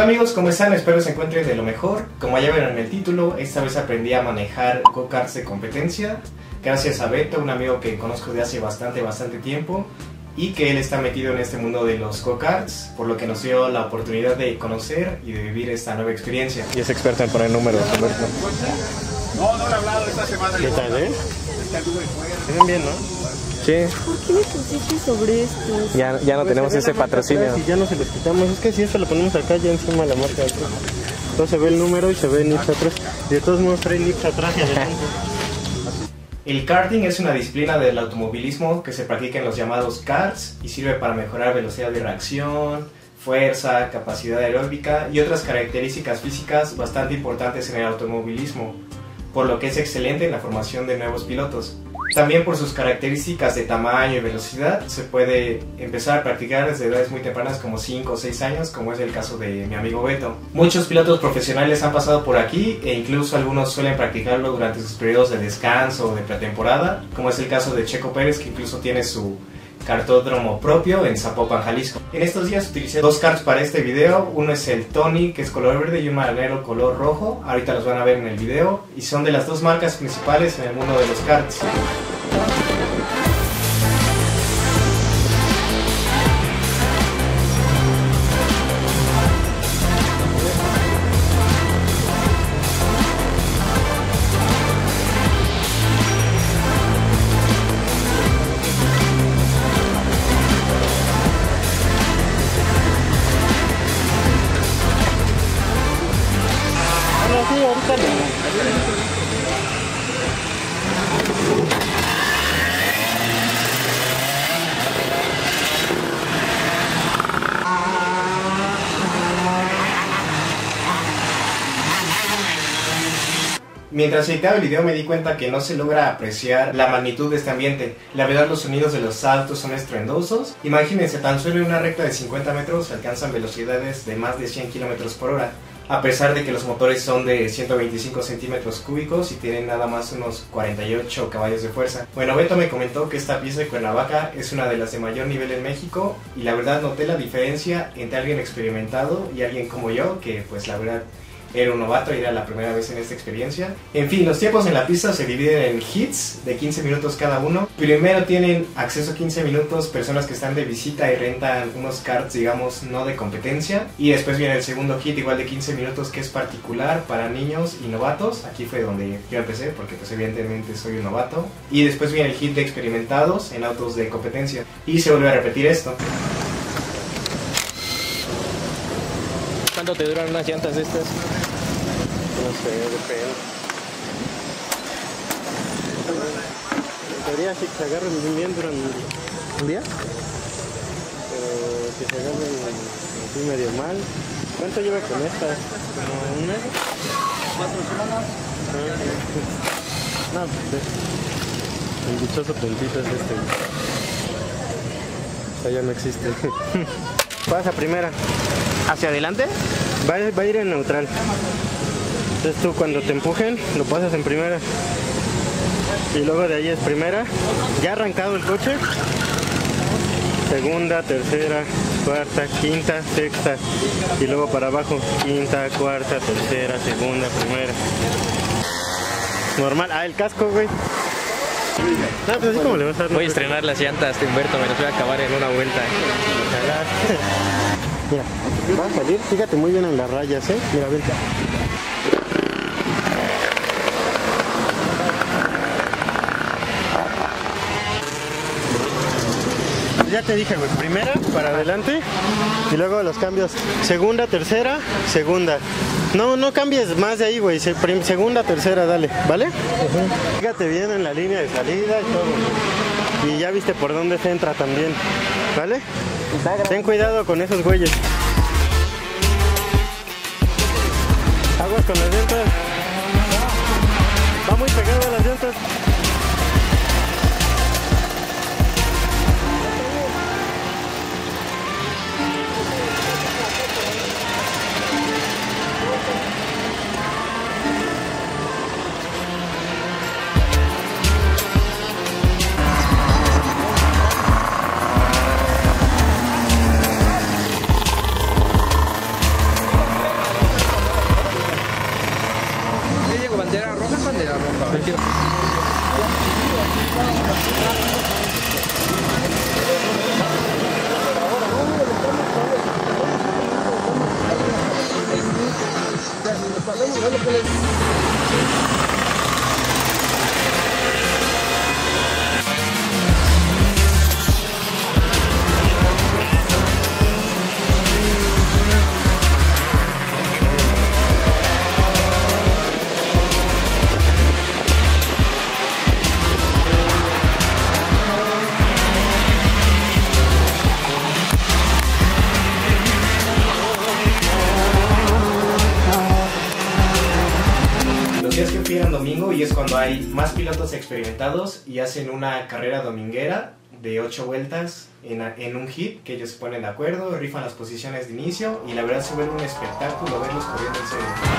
Hola amigos, ¿cómo están? Espero se encuentren de lo mejor. Como ya vieron en el título, esta vez aprendí a manejar go-karts de competencia. Gracias a Beto, un amigo que conozco de hace bastante, bastante tiempo. Y que él está metido en este mundo de los go-karts, por lo que nos dio la oportunidad de conocer y de vivir esta nueva experiencia. Y es experto en poner números, Humberto. No, no le he hablado esta semana. ¿Qué tal, eh? Ven bien, ¿no? Sí. ¿Por qué me pusiste sobre esto? Ya, ya no tenemos ese patrocinio. Y ya no se los quitamos. Es que si esto lo ponemos acá, ya encima la marca de atrás. Entonces se ve el número y se ve Nips atrás. Y de todos modos trae Nips atrás y adelante. El karting es una disciplina del automovilismo que se practica en los llamados karts y sirve para mejorar velocidad de reacción, fuerza, capacidad aeróbica y otras características físicas bastante importantes en el automovilismo, por lo que es excelente en la formación de nuevos pilotos. También por sus características de tamaño y velocidad se puede empezar a practicar desde edades muy tempranas como 5 o 6 años, como es el caso de mi amigo Beto. Muchos pilotos profesionales han pasado por aquí e incluso algunos suelen practicarlo durante sus periodos de descanso o de pretemporada, como es el caso de Checo Pérez que incluso tiene su cartódromo propio en Zapopan, Jalisco. En estos días utilicé dos karts para este video, uno es el Tony que es color verde y un maranero color rojo, ahorita los van a ver en el video y son de las dos marcas principales en el mundo de los karts. Mientras editaba el video me di cuenta que no se logra apreciar la magnitud de este ambiente. La verdad los sonidos de los saltos son estruendosos. Imagínense, tan solo en una recta de 50 metros se alcanzan velocidades de más de 100 km por hora. A pesar de que los motores son de 125 centímetros cúbicos y tienen nada más unos 48 caballos de fuerza. Bueno, Beto me comentó que esta pieza de Cuernavaca es una de las de mayor nivel en México y la verdad noté la diferencia entre alguien experimentado y alguien como yo, que pues la verdad era un novato y era la primera vez en esta experiencia. En fin, los tiempos en la pista se dividen en hits de 15 minutos cada uno. Primero tienen acceso a 15 minutos personas que están de visita y rentan unos karts, digamos, no de competencia. Y después viene el segundo hit igual de 15 minutos que es particular para niños y novatos. Aquí fue donde yo empecé porque pues evidentemente soy un novato. Y después viene el hit de experimentados en autos de competencia. Y se vuelve a repetir esto. ¿Cuánto te duran unas llantas de estas? No sé, depende. En teoría, si se agarran bien duran un día. Pero si se agarran así medio mal. ¿Cuánto lleva con estas? ¿Como un mes? Cuatro semanas. No, pues. El dichoso puntito es este. O sea, ya no existe. Pasa primera. ¿Hacia adelante? Va, a- va a ir en neutral. Entonces tú cuando te empujen lo pasas en primera. Y luego de ahí es primera. Ya arrancado el coche. Segunda, tercera, cuarta, quinta, sexta. Y luego para abajo. Quinta, cuarta, tercera, segunda, primera. Normal. Ah, el casco, güey. No, pues así como le vas a dar. Voy a estrenar las llantas de Humberto, me las voy a acabar en una vuelta. Mira, va a salir. Fíjate muy bien en las rayas, ¿eh? Mira, ven. Ya te dije, güey, primera para adelante y luego los cambios segunda, tercera, segunda. No, no cambies más de ahí, güey. Segunda, tercera, dale, ¿vale? Fíjate bien en la línea de salida y todo. Y ya viste por dónde se entra también, ¿vale? Ten cuidado con esos güeyes. Aguas con las llantas. Va muy pegado a las llantas. 中でやろうか。できる。Podemos ver lo que le más pilotos experimentados y hacen una carrera dominguera de 8 vueltas en, en un hit que ellos se ponen de acuerdo, rifan las posiciones de inicio y la verdad se vuelve un espectáculo verlos corriendo en serio.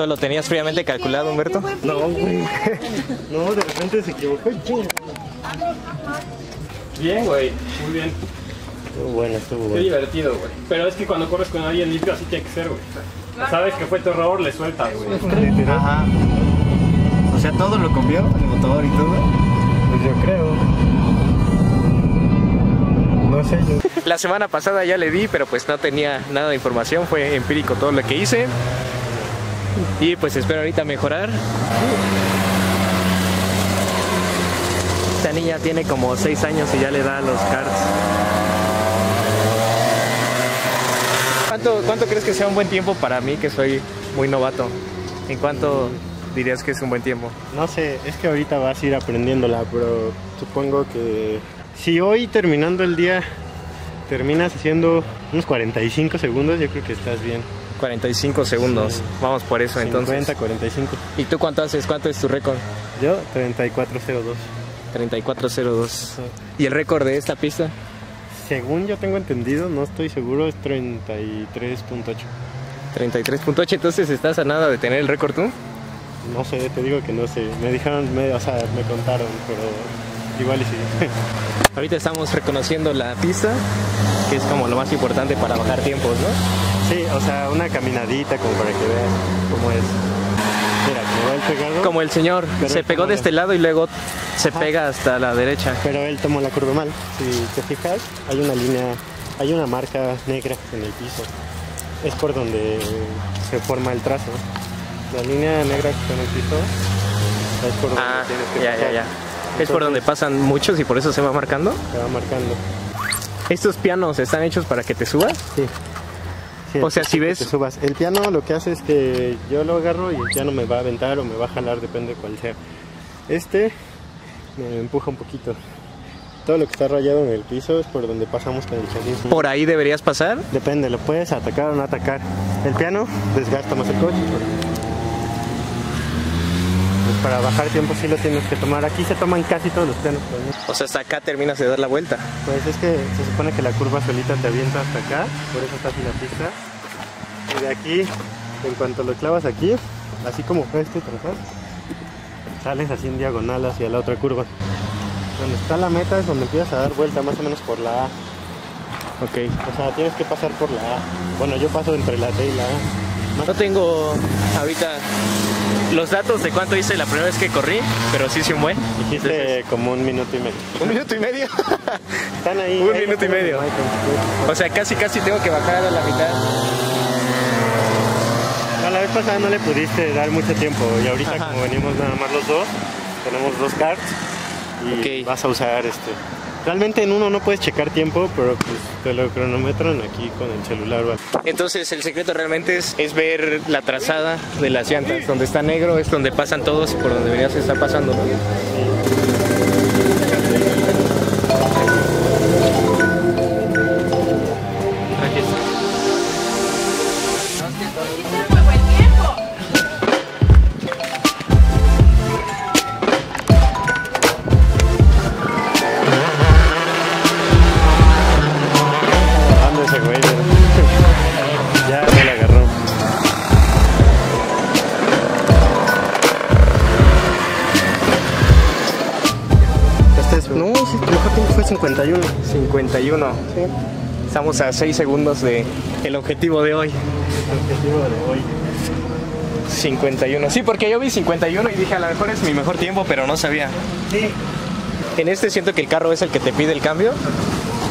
¿Todo lo tenías fríamente calculado, Humberto? No, güey. No, de repente se equivocó. Bien, güey. Muy bien. Estuvo bueno, estuvo Qué bueno. divertido, güey. Pero es que cuando corres con alguien limpio así tiene que ser, güey. Sabes que fue tu error, le sueltas, güey. Ajá. O sea, todo lo copió, el motor y todo. Pues yo creo. No sé, yo. La semana pasada ya le di, pero pues no tenía nada de información, fue empírico todo lo que hice. Y pues espero ahorita mejorar. Esta niña tiene como 6 años y ya le da los cards. ¿Cuánto, ¿Cuánto crees que sea un buen tiempo para mí, que soy muy novato? ¿En cuánto dirías que es un buen tiempo? No sé, es que ahorita vas a ir aprendiéndola, pero supongo que si hoy terminando el día terminas haciendo unos 45 segundos, yo creo que estás bien. 45 segundos. Vamos por eso entonces. 50, 45. ¿Y tú cuánto haces? ¿Cuánto es tu récord? Yo 3402. 3402. ¿Y el récord de esta pista? Según yo tengo entendido, no estoy seguro, es 33.8. 33.8, entonces estás a nada de tener el récord tú. No sé, te digo que no sé. Me dijeron, me, o sea, me contaron, pero igual y sí. Ahorita estamos reconociendo la pista, que es como lo más importante para bajar tiempos, ¿no? Sí, o sea, una caminadita como para que vean cómo es. Mira, como va el pegado. Como el señor, Pero se pegó de este lado y luego se pega hasta la derecha. Pero él tomó la curva mal. Si te fijas, hay una línea, hay una marca negra en el piso. Es por donde se forma el trazo. La línea negra que está en el piso es por donde Ah, tienes que ya, ya, ya. Es por donde pasan muchos y por eso se va marcando. Te va marcando. ¿Estos pianos están hechos para que te subas? Sí. Sí, O sea, si ves- te subas. El piano lo que hace es que yo lo agarro y el piano me va a aventar o me va a jalar, depende cuál sea. Este me empuja un poquito. Todo lo que está rayado en el piso es por donde pasamos con el chasis. ¿Por ahí deberías pasar? Depende, lo puedes atacar o no atacar. El piano desgasta más el coche. Para bajar tiempo sí lo tienes que tomar. Aquí se toman casi todos los no. O sea, hasta acá terminas de dar la vuelta. Pues es que se supone que la curva solita te avienta hasta acá, por eso está así la pista. Y de aquí, en cuanto lo clavas aquí, así como este trazado, sales así en diagonal hacia la otra curva. Donde está la meta es donde empiezas a dar vuelta más o menos por la A. Ok. O sea, tienes que pasar por la A. Bueno, yo paso entre la D y la A. No tengo ahorita los datos de cuánto hice la primera vez que corrí, pero sí hice un buen. Hiciste como un minuto y medio. ¿Un minuto y medio? Están ahí. Un ahí minuto y medio. o sea, casi casi tengo que bajar a la mitad. No, la vez pasada no le pudiste dar mucho tiempo y ahorita Ajá. como venimos nada más los dos, tenemos dos cards y Ok. vas a usar este. Realmente en uno no puedes checar tiempo, pero pues te lo cronometran aquí con el celular. algo. Entonces el secreto realmente es, es ver la trazada de las llantas. Donde está negro es donde pasan todos y por donde deberías estar pasando. ¿no? 51. 51. Estamos a 6 segundos de el objetivo de hoy. Objetivo de hoy. 51. Sí, porque yo vi 51 y dije a lo mejor es mi mejor tiempo, pero no sabía. Sí. En este siento que el carro es el que te pide el cambio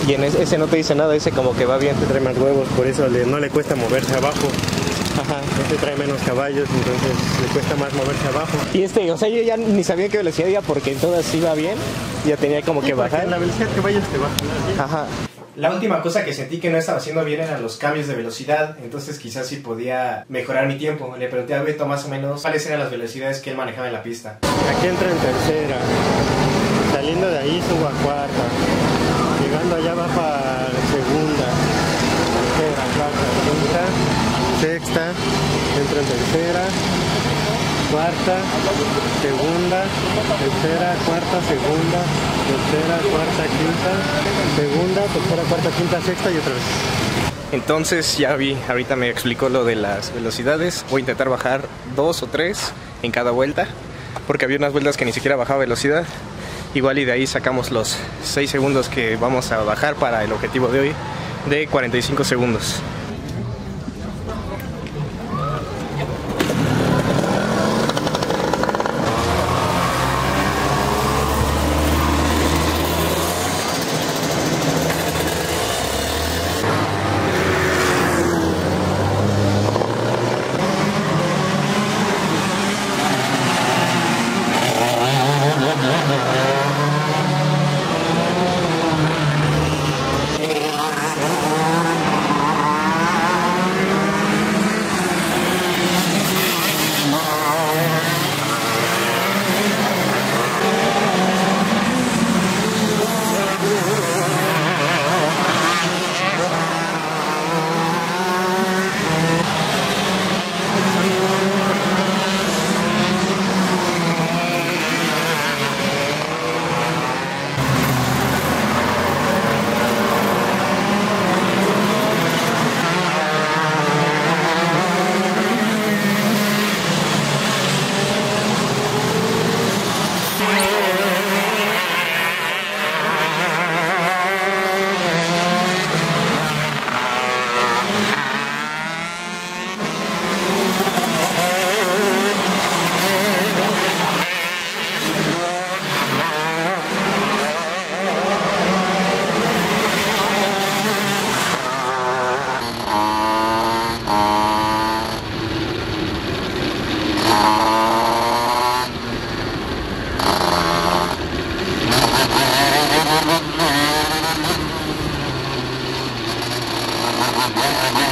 y en ese, no te dice nada, ese como que va bien. Trae más huevos, por eso le- no le cuesta moverse abajo. Ajá. Este trae menos caballos, entonces le cuesta más moverse abajo. Y este, o sea, yo ya ni sabía qué velocidad iba porque en todas iba bien, ya tenía como que bajar. en la velocidad que vayas te baja. Ajá. La última cosa que sentí que no estaba haciendo bien eran los cambios de velocidad, entonces quizás sí podía mejorar mi tiempo. Le pregunté a Beto más o menos cuáles eran las velocidades que él manejaba en la pista. Aquí entra en tercera. Saliendo de ahí subo a cuarta. Llegando allá va para segunda. Tercera, cuarta, quinta, sexta. Entro en tercera. Cuarta, segunda, tercera, cuarta, segunda, tercera, cuarta, quinta, segunda, tercera, cuarta, quinta, sexta y otra vez. Entonces ya vi, ahorita me explicó lo de las velocidades. Voy a intentar bajar dos o tres en cada vuelta, porque había unas vueltas que ni siquiera bajaba velocidad. Igual y de ahí sacamos los 6 segundos que vamos a bajar para el objetivo de hoy de 45 segundos. Yeah, yeah, yeah.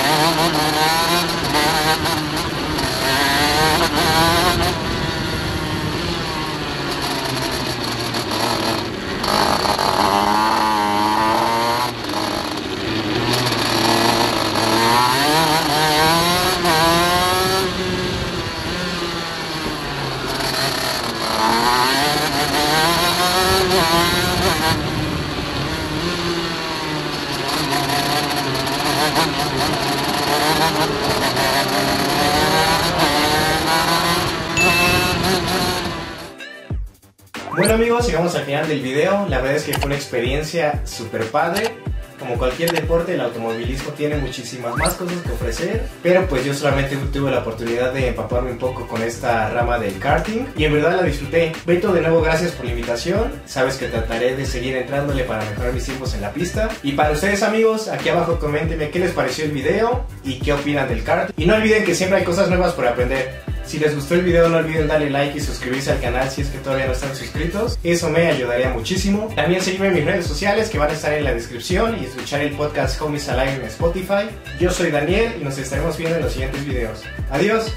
Bueno amigos, llegamos al final del video. La verdad es que fue una experiencia súper padre. Como cualquier deporte, el automovilismo tiene muchísimas más cosas que ofrecer, pero pues yo solamente tuve la oportunidad de empaparme un poco con esta rama del karting y en verdad la disfruté. Beto, de nuevo gracias por la invitación. Sabes que trataré de seguir entrándole para mejorar mis tiempos en la pista. Y para ustedes amigos, aquí abajo coméntenme qué les pareció el video y qué opinan del karting. Y no olviden que siempre hay cosas nuevas por aprender. Si les gustó el video no olviden darle like y suscribirse al canal si es que todavía no están suscritos. Eso me ayudaría muchísimo. También seguirme en mis redes sociales que van a estar en la descripción y escuchar el podcast Homies Alive en Spotify. Yo soy Daniel y nos estaremos viendo en los siguientes videos. Adiós.